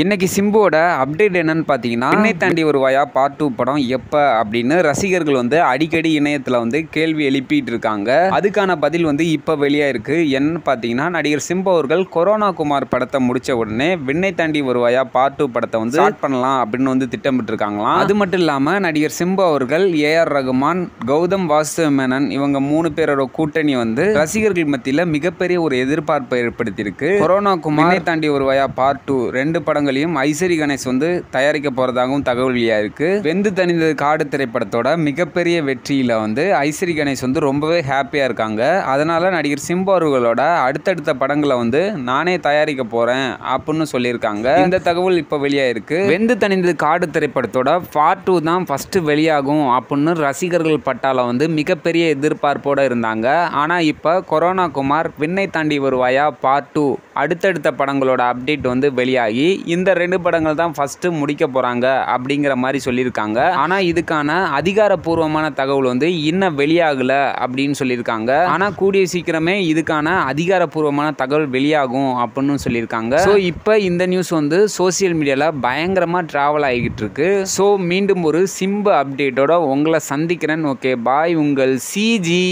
இன்னைக்கு சிம்புவோட அப்டேட் என்னன்னு பார்த்தீங்கன்னா என்னை தாண்டி வருவாயா பார்ட் டூ படம் எப்போ அப்படின்னு ரசிகர்கள் வந்து அடிக்கடி இணையத்தில் வந்து கேள்வி எழுப்பிட்டு இருக்காங்க. அதுக்கான பதில் வந்து இப்போ வெளியாயிருக்கு. என்னன்னு பார்த்தீங்கன்னா நடிகர் சிம்பு அவர்கள் கொரோனா குமார் படத்தை முடிச்ச உடனே விண்ணை தாண்டி வருவாயா? பார்ட் டூ படத்தை வந்து ஸ்டார்ட் பண்ணலாம் அப்படின்னு வந்து திட்டமிட்டு இருக்காங்களாம் அது மட்டும் இல்லாமல் நடிகர் சிம்பு அவர்கள் ஏஆர் ரகுமான் கௌதம் வாசு மேனன் இவங்க மூணு பேரோட கூட்டணி வந்து ரசிகர்கள் மத்தியில் மிகப்பெரிய ஒரு எதிர்பார்ப்பை ஏற்படுத்தியிருக்கு. கொரோனா குமார் தாண்டி தாண்டி வருவாயா? பார்ட் டூ ரெண்டு படம் படங்களையும் ஐஸ்வரி கணேஷ் வந்து தயாரிக்க போறதாகவும் தகவல் இருக்கு வெந்து தணிந்தது காடு திரைப்படத்தோட மிகப்பெரிய வெற்றியில வந்து ஐஸ்வரி கணேஷ் வந்து ரொம்பவே ஹாப்பியா இருக்காங்க. அதனால நடிகர் சிம்பு அவர்களோட அடுத்தடுத்த படங்களை வந்து நானே தயாரிக்க போறேன் அப்படின்னு சொல்லியிருக்காங்க. இந்த தகவல் இப்போ வெளியாயிருக்கு. வெந்து தணிந்தது காடு திரைப்படத்தோட பார்ட் டூ தான் ஃபர்ஸ்ட் வெளியாகும் அப்படின்னு ரசிகர்கள் பட்டால வந்து மிகப்பெரிய எதிர்பார்ப்போட இருந்தாங்க. ஆனா இப்போ கொரோனா குமார் விண்ணை தாண்டி வருவாயா பார்ட் டூ அடுத்தடுத்த படங்களோட அப்டேட் வந்து வெளியாகி இந்த ரெண்டு படங்கள் தான் ஃபர்ஸ்ட் முடிக்க போறாங்க அப்படிங்கிற மாதிரி சொல்லியிருக்காங்க. ஆனா இதுக்கான அதிகாரப்பூர்வமான தகவல் வந்து இன்னும் வெளியாகல அப்படின்னு சொல்லியிருக்காங்க. ஆனா கூடிய சீக்கிரமே இதுக்கான அதிகாரப்பூர்வமான தகவல் வெளியாகும் அப்படின்னு சொல்லியிருக்காங்க. ஸோ இப்போ இந்த நியூஸ் வந்து சோசியல் மீடியாவில் பயங்கரமாக ட்ராவல் ஆகிக்கிட்டு இருக்கு. ஸோ மீண்டும் ஒரு சிம்பு அப்டேட்டோட உங்களை சந்திக்கிறேன். ஓகே பாய் உங்கள் சிஜி